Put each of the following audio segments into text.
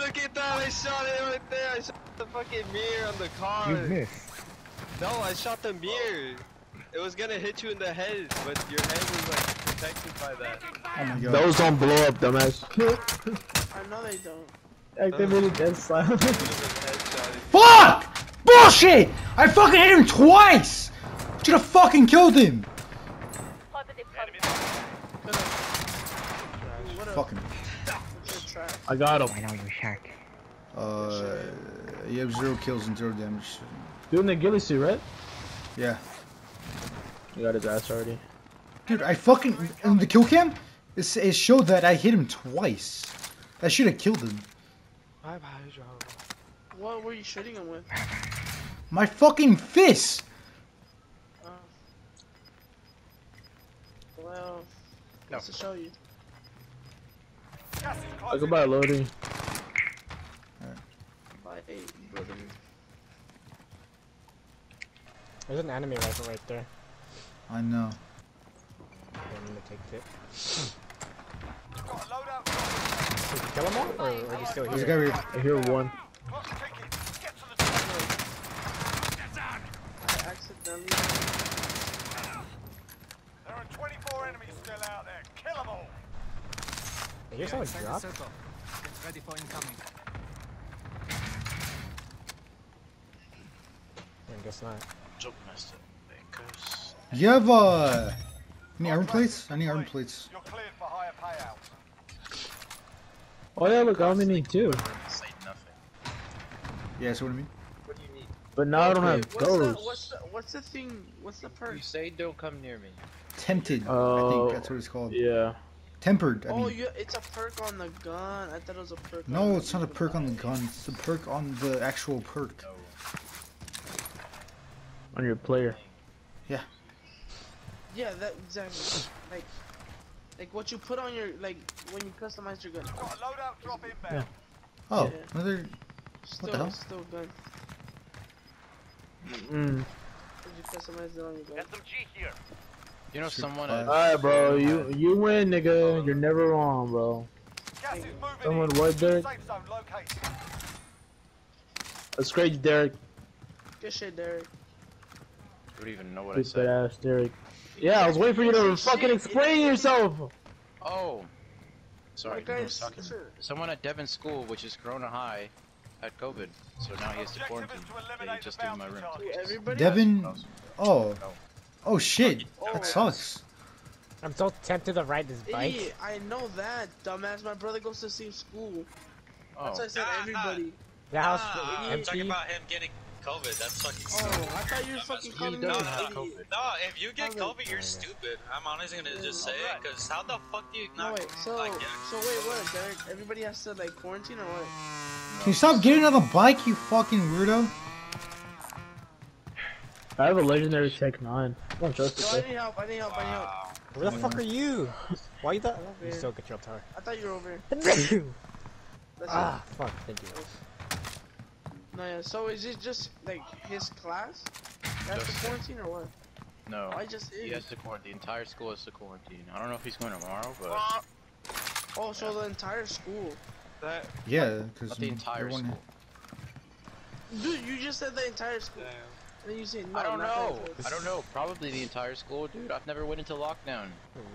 look at that! I shot it right there! I shot the fucking mirror on the car! You missed. No, I shot the mirror! It was gonna hit you in the head, but your head was like protected by that. Oh my god. Those don't blow up, dumbass. I know they don't. Activated dead silence. It was a headshot. Fuck! Bullshit! I fucking hit him twice! Should have fucking killed him! Fucking. Good try. I got him. I know you shark? Uh, you have zero kills and zero damage. Doing the ghillie suit, right? Yeah. You got his ass already. Dude, I fucking. In the kill cam, it, it showed that I hit him twice. I should have killed him. Bye bye, Joe. What were you shooting him with? My fucking fist! Uh, well, what's to show you? Look about loading. By eight, brother. There's an enemy rifle right there. I know. I'm gonna take it. Did you kill them all, or are you still There's a here? guy right I hear one. I accidentally. There are 24 enemies still out there. Kill them all. I hear someone drop. Get ready for incoming. I guess not. You have, uh. Any armor plates? Any need armor plates. You're cleared for higher payout. Oh yeah, look, I only need two. Yeah, so what I mean? What do you need? But now I don't have Wait, what's the, what's the what's the thing? What's the perk? You say don't come near me. Tempted. I Oh, think that's what it's called. Yeah. Tempered, I Oh, mean. you, it's a perk on the gun. I thought it was a perk. No, the- it's not a perk on the gun. It's a perk on the actual perk. On your player. Yeah, Yeah, that exactly. like, like what you put on your like when you customize your gun. Got a loadout drop inbound. Oh, Yeah. another. Still, the hell? still gun. Mm. Did you customize it on your gun? Get some G here. You know Shoot someone five. at Alright, bro. You you win, nigga. You're never wrong, bro. Gas is moving Someone in. what, Derek? Safe zone located. That's great, Derek. Good shit, Derek. You don't even know what I said. ass, Derek. Yeah, I was waiting for you to fucking explain yourself. Oh. Sorry, Okay, I sure. Someone at Devon School, which is Corona High, had COVID, so now he has to quarantine. is to They just the in my room. targets. Everybody. Devin. Oh. No. Oh shit. Oh, That sucks. I'm so tempted to ride this bike. Idiot, I know that, dumbass. My brother goes to the same school. Oh. That's why I said everybody. The house Ah, I'm talking about him getting COVID. That's fucking stupid. Oh. I thought you were fucking calling me doesn't an have. COVID. No, if you get COVID, you're stupid. I'm honestly gonna just say it, cause how the fuck do you No, not wait, so, like it? so wait, what, Derek? Everybody has to, like, quarantine or what? Can you stop getting on the bike, you fucking weirdo? I have a legendary Tech 9. I don't trust Yo, I need help, I need help, I need help. Where the fuck are you? Why are you thought? You here. still control tower. I thought you were over here. That's ah, fuck. Thank you. No, yeah, so is it just, like, his class? That's Just- the quarantine or what? No. I just He is. has to quarantine. The entire school has to quarantine. I don't know if he's going tomorrow, but Oh, so the entire school. that Yeah, because not the entire everyone. school. Dude, you just said the entire school. And then you say no, I don't not know. I don't know. Probably the entire school, dude. I've never went into lockdown.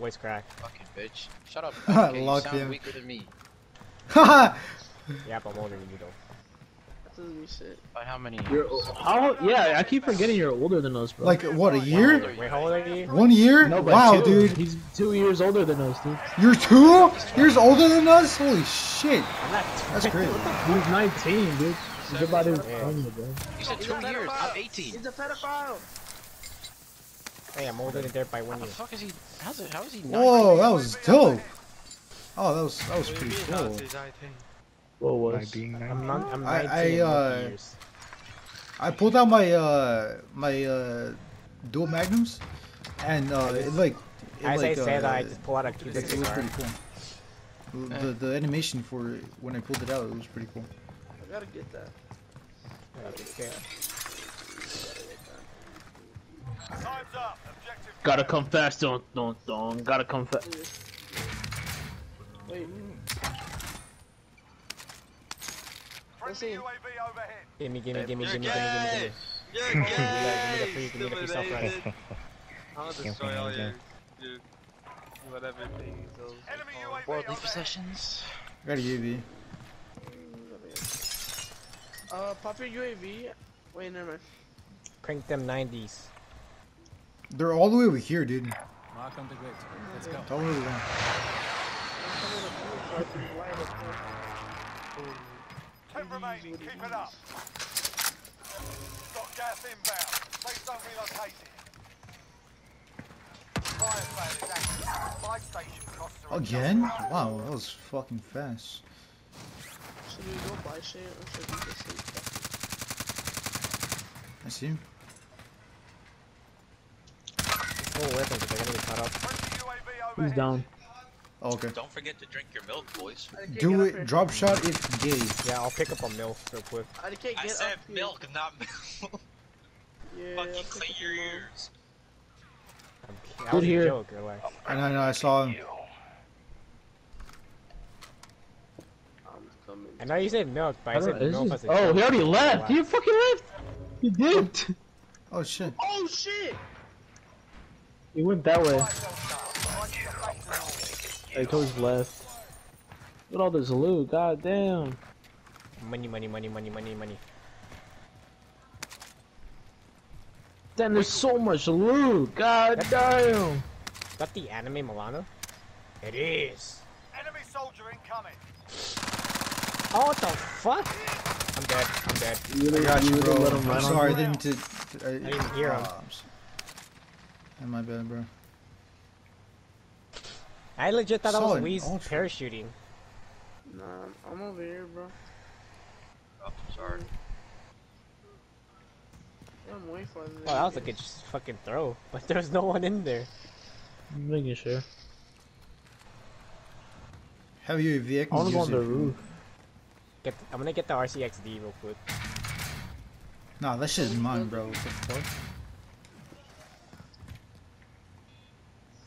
Voice crack. Fucking bitch. Shut up. Okay, you Lockdown. sound weaker than me. Haha! Yeah, but I'm older than you though. That doesn't mean shit. By how many? You're, how? Yeah, I keep forgetting you're older than us, bro. like, what, a year? old are you? Wait, how old are you? One year? no, wow, two. dude. He's two years older than us, dude. You're two years older than us? Holy shit. I'm not. That's crazy. He's 19, dude. He's about his Yeah. 20, bro. You said He's two years. I'm 18. He's a pedophile. Hey, I'm older than Derek by one year. How the fuck is he? How's it? How is he? Whoa, that was dope. Oh, that was that was pretty cool. What By was? being I'm not. I'm 19 I, in uh, years. I pulled out my uh my uh dual magnums, and uh it like it As like I said, uh, I just pull out a it, cubic it was pretty cool. The the animation for it, when I pulled it out, it was pretty cool. I gotta get that. Okay. Time's up. Objective. Gotta come fast, don't, don't, don't. Gotta come fast. Wait. Hmm. Let's see. UAV overhead. Gimme, gimme, gimme, You're gimme, gimme, gimme, gay! gimme. You're Give me gay! the free- give me the free stuff, right? Stupid I'll destroy all your, your whatever things those are Enemy called. UAV Worldly overhead. possessions. I got a UAV. Uh, pop your UAV. Wait, never mind. Crank them 90s. They're all the way over here, dude. Mark on the grid. Let's go. Tell me where. Ten remaining. Keep it up. Got gas inbound. Safe zone relocated. Fire sale is active. Buy station costs are Again? Wow, that was fucking fast. Should go buy shit or should we just leave I see oh, him. No weapons, they're gonna get caught up. He's down. Oh, okay. Don't forget to drink your milk, boys. Do it. Drop shot if gay. Yeah, I'll pick up a milk real quick. I can't I get said up here. milk, not milk. Yeah, I'll Fucking pick clean your ears. I'm, that Good was a here. joke, relax. I know, I know, I saw him. Coming. I know you said milk, but I, I don't said know, milk this as is- a oh, he already left. Relax. He fucking left. He did. Oh shit. Oh shit! He went that way. Buy sell stuff. He told his left. Look at all this loot. God damn. Money, money, money, money, money, money. Damn, there's so much loot. God damn. Is that the anime Milano? It is. Enemy soldier incoming. Oh, what the fuck? I'm dead. I'm dead. You I got you, bro. let him I'm sorry, I you? didn't. T- I, I didn't hear him. Ah, I'm my bad, bro. I legit thought that was Solid Weez parachuting. Nah, I'm over here, bro. Oh, sorry. Yeah, I'm way farther Oh, that was you a good fucking throw. But there was no one in there. I'm making sure. Have you UAV? I I can wanna go use on the roof. Get, I'm gonna get the RCXD real quick. Nah, that shit is mine, bro. What the fuck?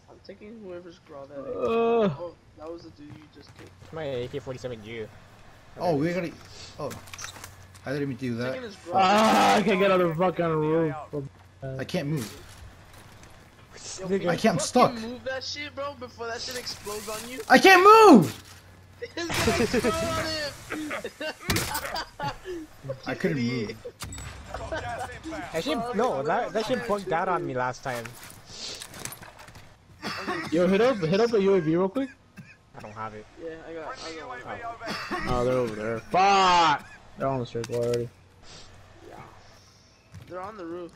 I'm taking whoever's Grau that is. Uh, Oh, that was the dude you just killed. It's my AK-47U. Oh, we gotta. Oh, I didn't even do Taking that. his ah, I can't get on the fucking roof. I can't move. Yo, I can't- I'm stuck. Move that shit, bro, before that shit explodes on you. I can't move. It's gonna explode him. I couldn't move. Got gas. That shit, no, that, that shit bugged out on me last time. Yo, hit up, hit up a UAV real quick. I don't have it. Yeah, I got. I Friendly got. UAV. Oh, they're over there. Fuck! They're on the circle already. Yeah. They're on the roof.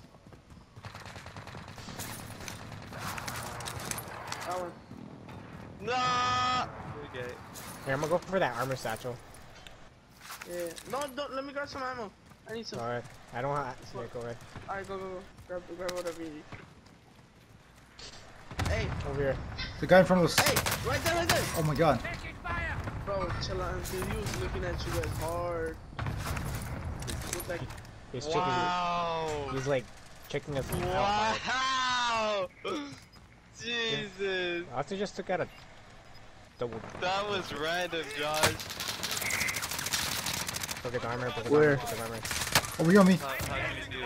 That one. Nah! Okay. Here, I'm gonna go for that armor satchel. Yeah. No, don't. Let me grab some ammo. I need some. Alright. I don't have. Yeah, go ahead. Alright, go, go, go. Grab, grab whatever you need. Hey, Over here. The guy in front of us. hey, right there, right there. Oh my god. Bro, chill out, dude. He was looking at you guys hard. With like, He's checking. Wow! He's like checking us out. Wow! Jesus! I also just took out a double. That was random, Josh. Look at the armor. Look at the Where? armor. Look at the armor. Over here on me. How, how did do?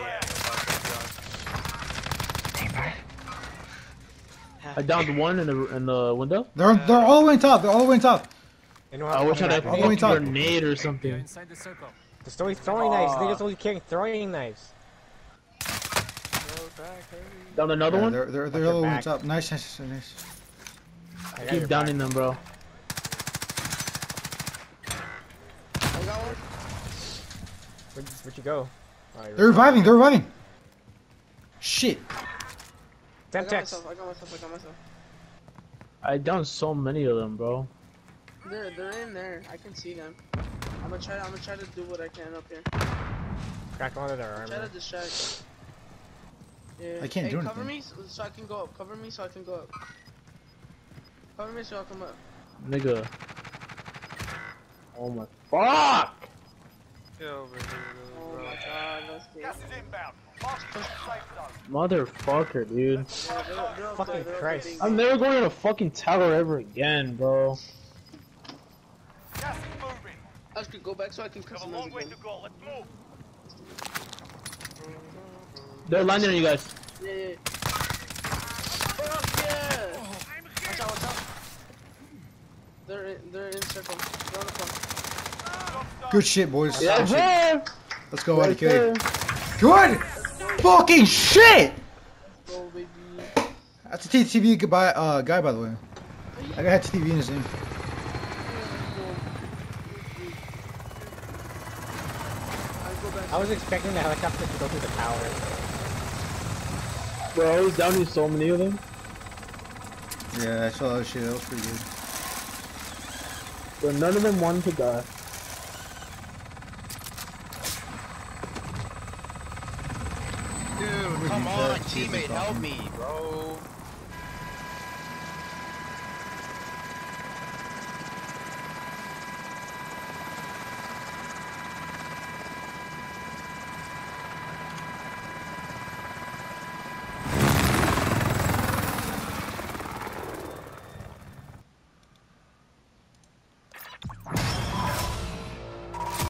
I downed one in the in the window. They're they're all the way on top. They're all the way on top. You know I wish I had a All the way fucking top. grenade or You're something. inside the circle. The story throwing knives. Niggas only carrying throwing knives. Down another Yeah, one. they're they're, they're all the your way on top. Nice, nice, nice. I Keep your downing them, bro. I got one. Where'd, where'd you go? Oh, They're reviving. They're reviving. Shit. I Temp got text. myself. I got myself. I got myself. I downed so many of them, bro. They're they're in there. I can see them. I'm gonna try. I'm gonna try to do what I can up here. Crack onto their Try to distract. Yeah. I can't hey, do cover anything. me so, so I can go up. Cover me so I can go up. Cover me so I can come up. Nigga. Oh my fuck! Motherfucker, dude. Yeah, they're, they're up Fucking there, they're up Christ. I'm never going to a fucking tower ever again, bro. Gas is moving. Oscar, go back so I can We a long way to go. Let's move. They're landing on you guys. Yeah, yeah. yeah. Fuck yeah! Watch out, watch out. They're in, they're in circle. They're on the front. Good shit, boys. Yeah, Good shit. Let's go, Right IDK. there. Good fucking shit! That's a TTV guy, uh, guy, by the way. I got had TTV in his name. I. I was expecting the helicopter to go through the tower. Bro, I was down here so many of them. Yeah, I saw that shit. That was pretty good. But none of them wanted to die. Dude, come on, teammate, help me, bro.